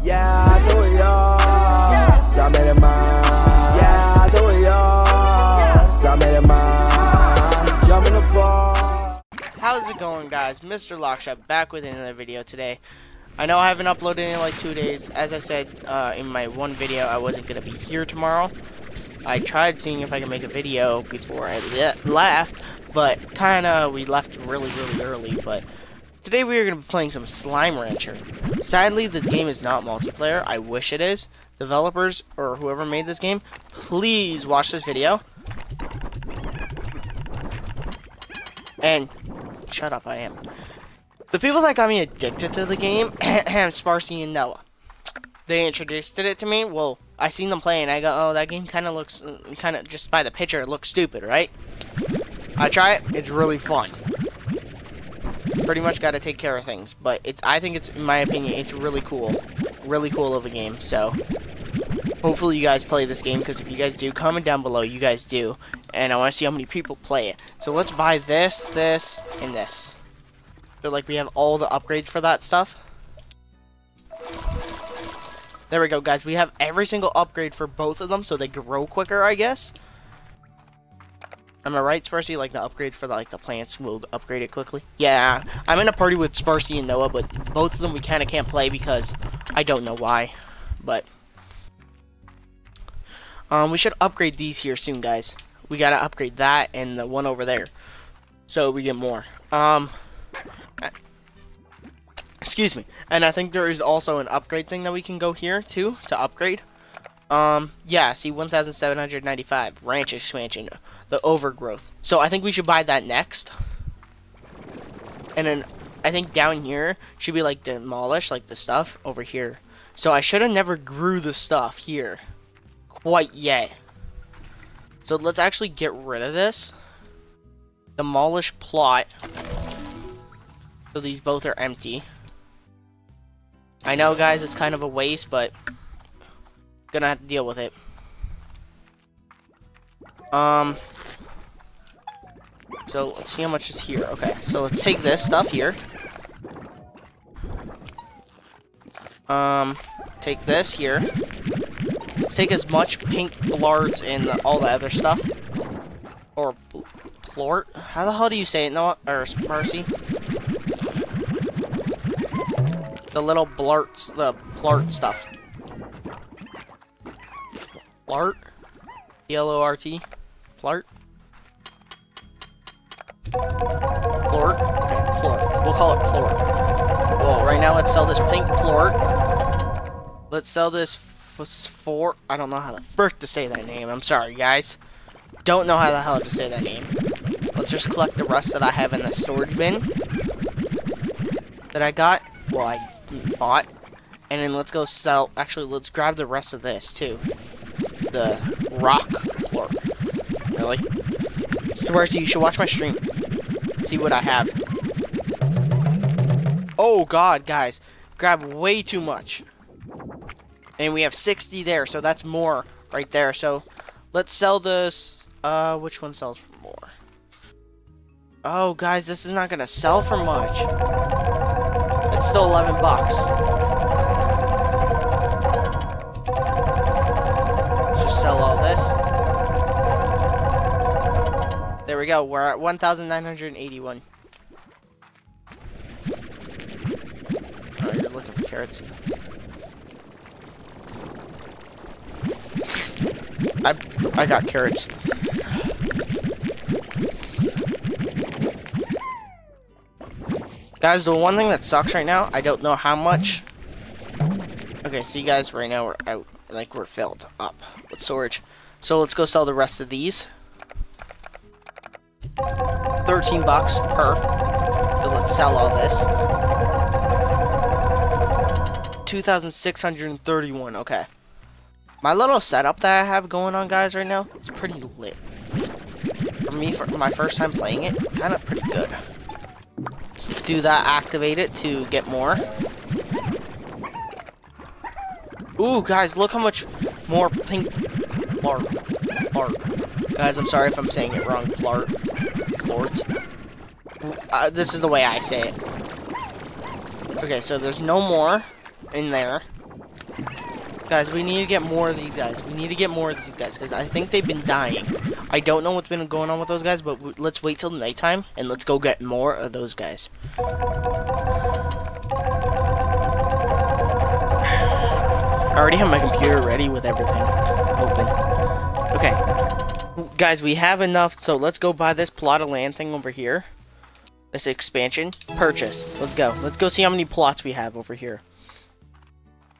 Yeah, I told y'all. Some of them Yeah, I told y'all. Some of them Jump in the ball. How's it going guys? Mr. Lockshot back with another video today. I know I haven't uploaded in like two days. As I said uh, in my one video, I wasn't going to be here tomorrow. I tried seeing if I could make a video before I left, but kind of we left really, really early. But today we are going to be playing some Slime Rancher. Sadly, this game is not multiplayer. I wish it is. Developers or whoever made this game, please watch this video. And shut up, I am. The people that got me addicted to the game, Sparsy and Noah. They introduced it to me. Well, I seen them play and I go, oh, that game kind of looks, uh, kind of just by the picture, it looks stupid, right? I try it. It's really fun. Pretty much got to take care of things, but it's. I think it's, in my opinion, it's really cool, really cool of a game. So, hopefully you guys play this game because if you guys do, comment down below. You guys do, and I want to see how many people play it. So let's buy this, this, and this. So like we have all the upgrades for that stuff. There we go, guys. We have every single upgrade for both of them, so they grow quicker, I guess. Am I right, Sparsy? Like the upgrades for the, like the plants will upgrade it quickly. Yeah, I'm in a party with Sparsy and Noah, but both of them we kind of can't play because I don't know why. But um, we should upgrade these here soon, guys. We gotta upgrade that and the one over there, so we get more. Um, excuse me. And I think there is also an upgrade thing that we can go here too to upgrade. Um, yeah, see 1,795 ranch expansion, the overgrowth. So I think we should buy that next. And then I think down here should be like demolished, like the stuff over here. So I should have never grew the stuff here quite yet. So let's actually get rid of this. Demolish plot. So these both are empty. I know, guys, it's kind of a waste, but gonna have to deal with it. Um, so let's see how much is here. Okay, so let's take this stuff here. Um, take this here. Let's take as much pink blards and all the other stuff. Or plort? How the hell do you say it, Noah? Or Mercy? the little blarts, the plart stuff. Plart? P-L-O-R-T? Plart? Plort? Okay, plort. We'll call it plort. Well, right now let's sell this pink plort. Let's sell this for I don't know how the frick to say that name. I'm sorry, guys. Don't know how the hell to say that name. Let's just collect the rest that I have in the storage bin that I got. Well, I bought. And then let's go sell... Actually, let's grab the rest of this, too. The rock plort. Really? To you, you should watch my stream. See what I have. Oh, God, guys. Grab way too much. And we have 60 there, so that's more right there. So, let's sell this... Uh, which one sells for more? Oh, guys, this is not going to sell for much. It's still 11 bucks. Go. We're at 1,981. Oh, you're looking for carrots. I I got carrots. Guys, the one thing that sucks right now, I don't know how much. Okay, see guys, right now we're out. Like, we're filled up with storage. So let's go sell the rest of these. 13 bucks per. So let's sell all this. 2,631, okay. My little setup that I have going on, guys, right now, is pretty lit. For me, for my first time playing it, kind of pretty good. Let's do that, activate it to get more. Ooh, guys, look how much more pink plart. Plart. Guys, I'm sorry if I'm saying it wrong. Plart. Plort. Uh, this is the way I say it. Okay, so there's no more in there. Guys, we need to get more of these guys. We need to get more of these guys because I think they've been dying. I don't know what's been going on with those guys, but let's wait till nighttime and let's go get more of those guys. I already have my computer ready with everything open. Okay. Guys, we have enough, so let's go buy this plot of land thing over here. This expansion. Purchase. Let's go. Let's go see how many plots we have over here.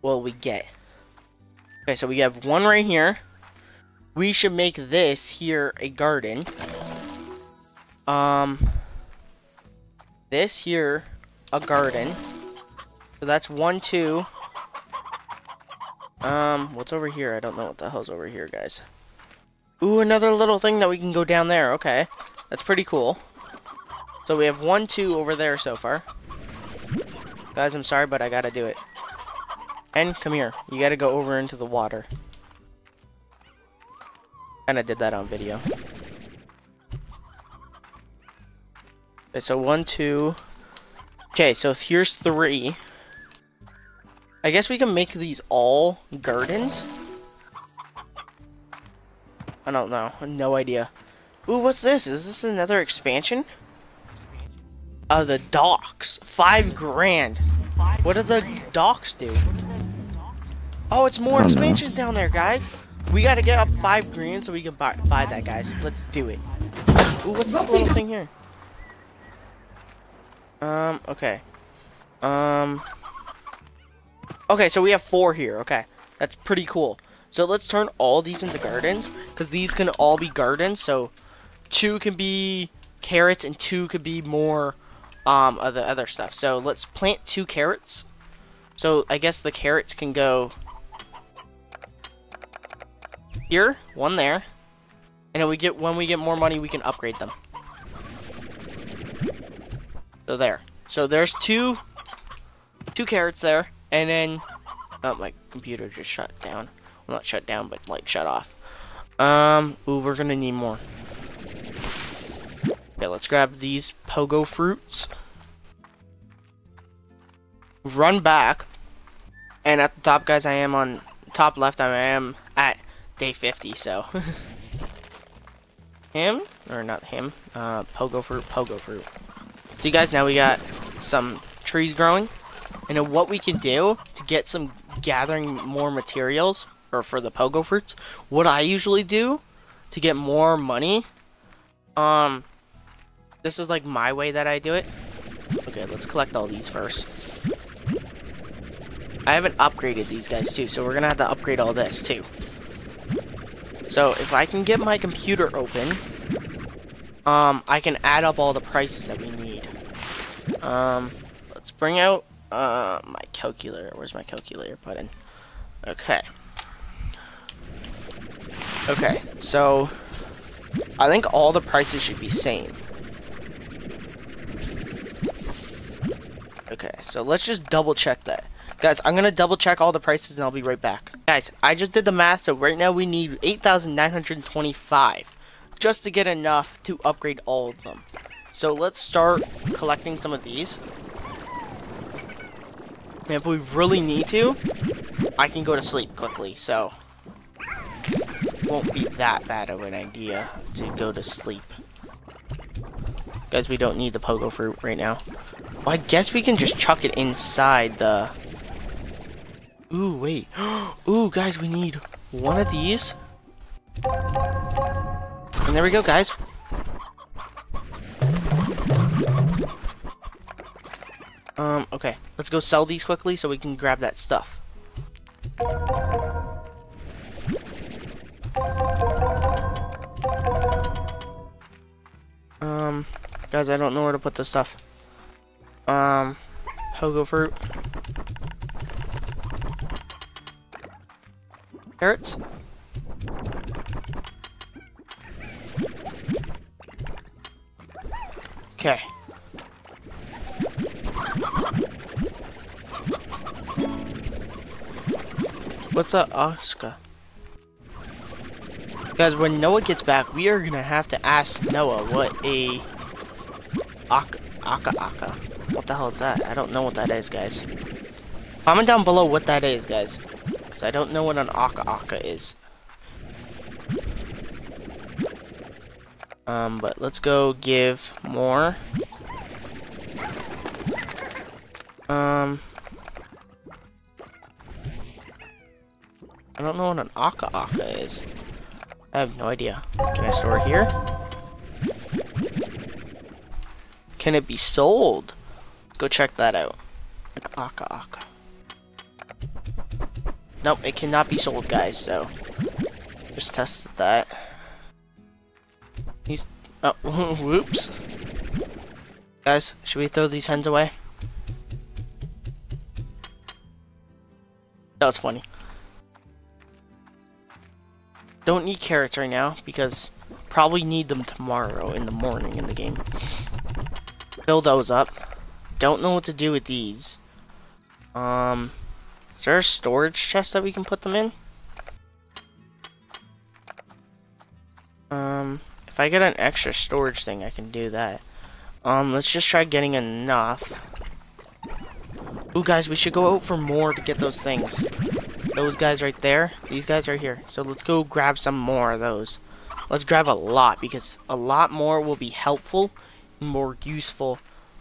What we get. Okay, so we have one right here. We should make this here a garden. Um, this here a garden. So that's one, two. Um, what's over here? I don't know what the hell's over here, guys. Ooh, another little thing that we can go down there. Okay, that's pretty cool. So we have one, two over there so far. Guys, I'm sorry, but I gotta do it. And come here. You gotta go over into the water. Kinda did that on video. Okay, so one, two. Okay, so here's three. I guess we can make these all gardens. I don't know. No idea. Ooh, what's this? Is this another expansion? Oh, the docks. Five grand. What do the docks do? Oh, it's more expansions down there, guys. We gotta get up five grand so we can buy, buy that, guys. Let's do it. Ooh, what's this little thing here? Um, okay. Um... Okay, so we have four here. Okay, that's pretty cool. So let's turn all these into gardens, because these can all be gardens. So two can be carrots and two could be more um, of the other stuff. So let's plant two carrots. So I guess the carrots can go here, one there, and then we get when we get more money, we can upgrade them. So there. So there's two two carrots there, and then oh my computer just shut down. Not shut down, but like shut off. Um, ooh, we're gonna need more. Okay, let's grab these pogo fruits. Run back, and at the top, guys, I am on top left. I am at day 50, so. him? Or not him. Uh, pogo fruit, pogo fruit. So you guys, now we got some trees growing. And what we can do to get some gathering more materials, or for the pogo fruits, what I usually do to get more money, um, this is like my way that I do it. Okay, let's collect all these first. I haven't upgraded these guys too, so we're gonna have to upgrade all this too. So if I can get my computer open, um, I can add up all the prices that we need. Um, let's bring out uh, my calculator. Where's my calculator button? Okay. Okay, so I think all the prices should be same. Okay, so let's just double check that. Guys, I'm to double check all the prices and I'll be right back. Guys, I just did the math, so right now we need 8,925 just to get enough to upgrade all of them. So let's start collecting some of these. And if we really need to, I can go to sleep quickly, so won't be that bad of an idea to go to sleep. Guys, we don't need the pogo fruit right now. Well, I guess we can just chuck it inside the Ooh, wait. Ooh, guys, we need one of these. And there we go, guys. Um, okay. Let's go sell these quickly so we can grab that stuff. Guys, I don't know where to put this stuff. Um, pogo fruit. Carrots? Okay. What's up, Oscar? Guys, when Noah gets back, we are gonna have to ask Noah what a Aka Aka Aka. What the hell is that? I don't know what that is, guys. Comment down below what that is, guys. Because I don't know what an Aka Aka is. Um, but let's go give more. Um, I don't know what an Aka Aka is. I have no idea. Can I store here? Can it be sold? Go check that out. Aka Aka. Nope, it cannot be sold, guys, so just tested that. He's oh whoops. Guys, should we throw these hens away? That was funny. Don't need carrots right now because probably need them tomorrow in the morning in the game. Fill those up. Don't know what to do with these. Um, is there a storage chest that we can put them in? Um, if I get an extra storage thing, I can do that. Um, let's just try getting enough. Ooh, guys, we should go out for more to get those things. Those guys right there, these guys right here. So let's go grab some more of those. Let's grab a lot, because a lot more will be helpful, more useful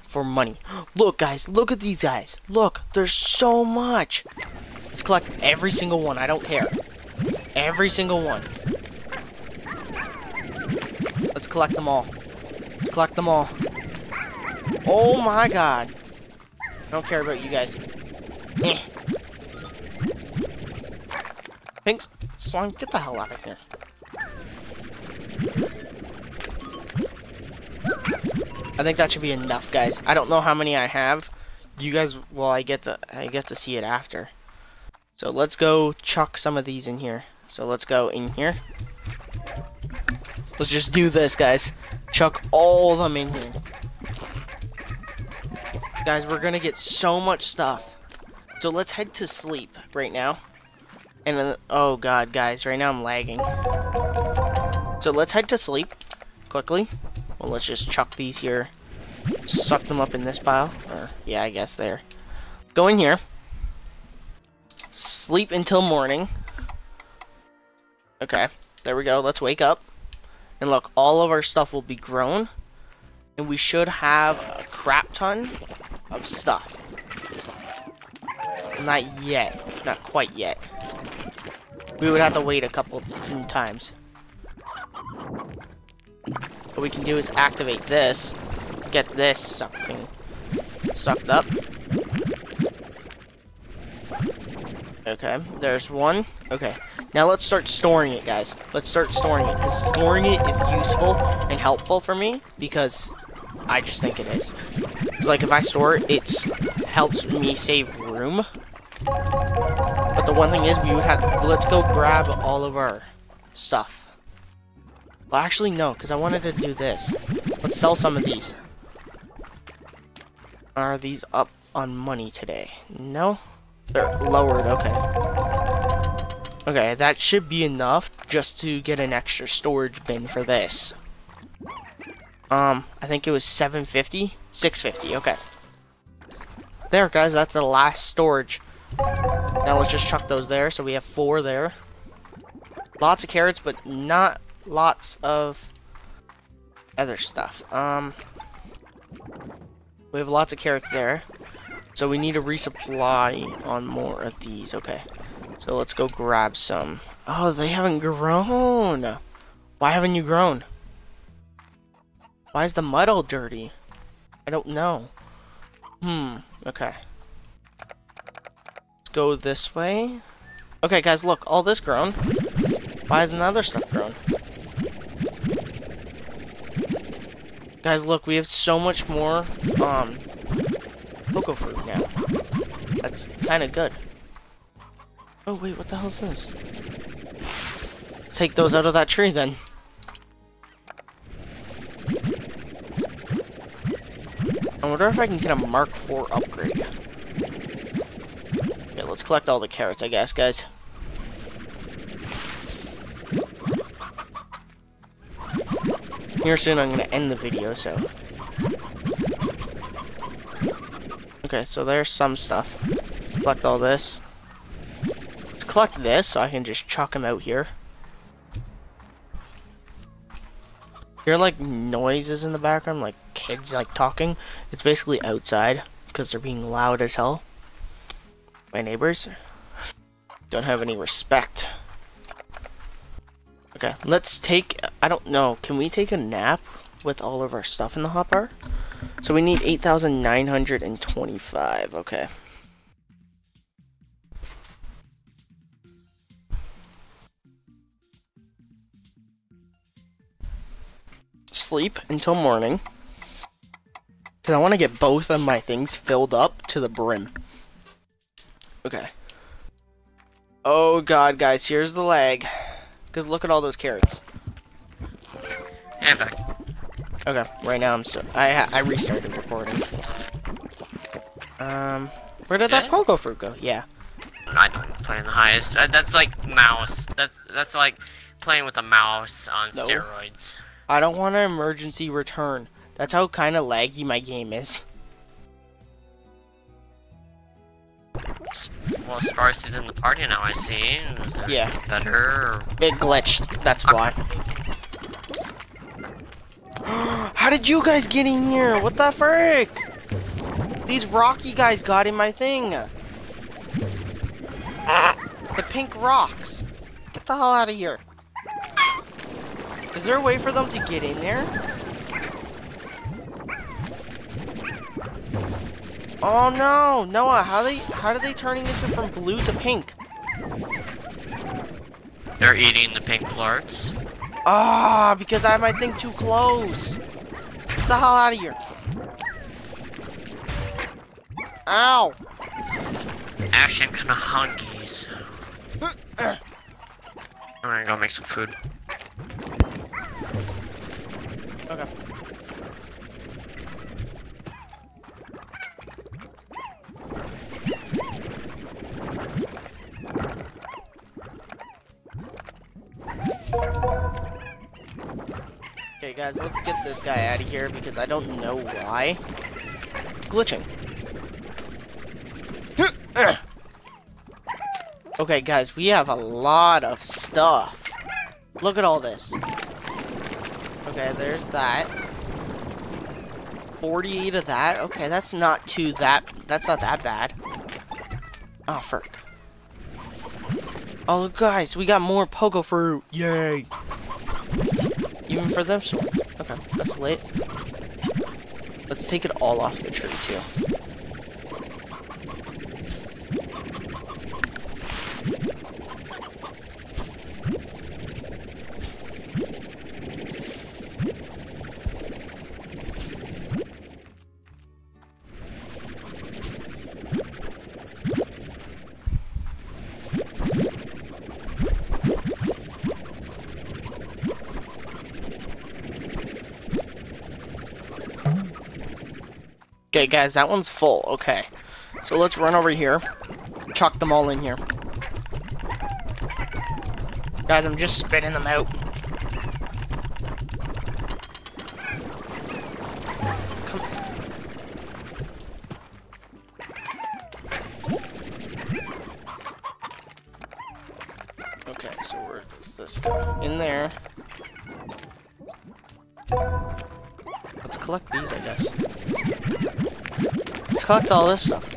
for money. Look, guys, look at these guys. Look, there's so much. Let's collect every single one. I don't care. Every single one. Let's collect them all. Let's collect them all. Oh my god. I don't care about you guys. Eh. Thanks. Slime, get the hell out of here. I think that should be enough, guys. I don't know how many I have. You guys, well, I get to, I get to see it after. So let's go chuck some of these in here. So let's go in here. Let's just do this, guys. Chuck all of them in here. Guys, we're gonna get so much stuff. So let's head to sleep right now. And oh god, guys, right now I'm lagging. So let's head to sleep quickly. Let's just chuck these here. Suck them up in this pile. Or, yeah, I guess there. Go in here. Sleep until morning. Okay, there we go. Let's wake up. And look, all of our stuff will be grown. And we should have a crap ton of stuff. Not yet. Not quite yet. We would have to wait a couple times. What we can do is activate this. Get this sucking sucked up. Okay, there's one. Okay, now let's start storing it, guys. Let's start storing it, because storing it is useful and helpful for me, because I just think it is. It's like if I store it, it helps me save room. But the one thing is, we would have. Let's go grab all of our stuff. Well, actually, no, because I wanted to do this. Let's sell some of these. Are these up on money today? No? They're lowered, okay. Okay, that should be enough just to get an extra storage bin for this. Um, I think it was 750? 650, okay. There, guys, that's the last storage. Now let's just chuck those there, so we have four there. Lots of carrots, but not lots of other stuff. Um, we have lots of carrots there. So we need to resupply on more of these. Okay. So let's go grab some. Oh, they haven't grown. Why haven't you grown? Why is the mud all dirty? I don't know. Hmm. Okay. Let's go this way. Okay, guys, look. All this grown. Why isn't other stuff grown? Guys, look. We have so much more, um, cocoa fruit now. That's kind of good. Oh, wait. What the hell is this? Take those out of that tree, then. I wonder if I can get a Mark IV upgrade. Yeah, let's collect all the carrots, I guess, guys. Here soon I'm going to end the video, so... Okay, so there's some stuff. Collect all this. Let's collect this so I can just chuck them out here. Hear like noises in the background, like kids like talking. It's basically outside because they're being loud as hell. My neighbors don't have any respect. Okay, let's take, I don't know, can we take a nap with all of our stuff in the hopper? So we need 8,925, okay. Sleep until morning. Because I want to get both of my things filled up to the brim. Okay. Oh god, guys, here's the lag. Because look at all those carrots. And back. Okay, right now I'm still. I I restarted recording. Um, where did that pogo fruit go? Yeah. I don't play in the highest. Uh, that's like mouse. That's that's like playing with a mouse on No. steroids. I don't want an emergency return. That's how kind of laggy my game is. Well, Sparse is in the party now. I see. Yeah. Better. Or... It glitched. That's why. How did you guys get in here? What the frick? These rocky guys got in my thing. The pink rocks. Get the hell out of here. Is there a way for them to get in there? Oh no, Noah, how they how are they turning into from blue to pink? They're eating the pink plorts. Ah, because I have my thing too close. Get the hell out of here. Ow. Actually, I'm kind of hungry, so I'm gonna go make some food. Okay. Okay, guys, let's get this guy out of here because I don't know why. Glitching. Okay, guys, we have a lot of stuff. Look at all this. Okay, there's that. 48 of that? Okay, that's not too that that's not that bad. Oh frick. Oh guys, we got more pogo fruit. Yay. Even for this one. Okay, that's late. Let's take it all off the tree too. Okay, guys, that one's full. Okay. So let's run over here. Chuck them all in here. Guys, I'm just spitting them out. Okay, so where does this go? In there. Let's collect these, I guess. Collect all this stuff.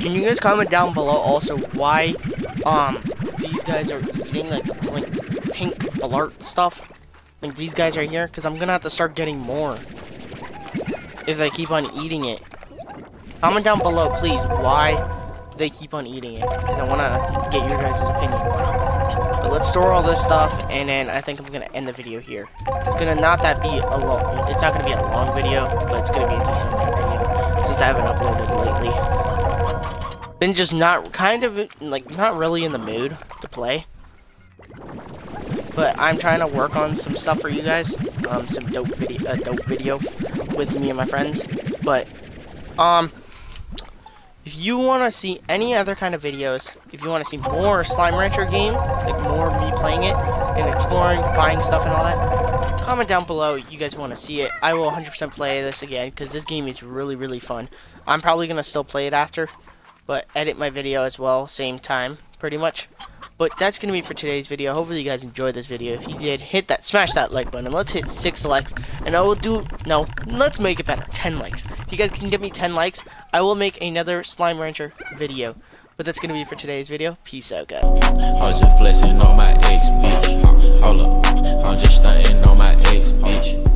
Can you guys comment down below also why um these guys are eating like the pink, pink blurt stuff? Like these guys right here? Because I'm gonna have to start getting more if they keep on eating it. Comment down below, please, why they keep on eating it. Because I want to get your guys' opinion. But let's store all this stuff, and then I think I'm gonna end the video here. It's gonna not that be a long. It's not gonna be a long video, but it's gonna be a decent long video since I haven't uploaded lately. Been just not kind of like not really in the mood to play. But I'm trying to work on some stuff for you guys, um, some dope video, uh, dope video with me and my friends. But um, if you want to see any other kind of videos, if you want to see more Slime Rancher game, like more me playing it and exploring, buying stuff and all that, comment down below you guys want to see it. I will 100% play this again because this game is really, really fun. I'm probably going to still play it after, but edit my video as well, same time, pretty much. But that's going to be for today's video. Hopefully you guys enjoyed this video. If you did, hit that, smash that like button. Let's hit 6 likes. And I will do, no, let's make it better. 10 likes. If you guys can give me 10 likes, I will make another Slime Rancher video. But that's going to be for today's video. Peace out, guys. I just flexing on my ex, bitch. Hold up, I'm just on my ex, bitch.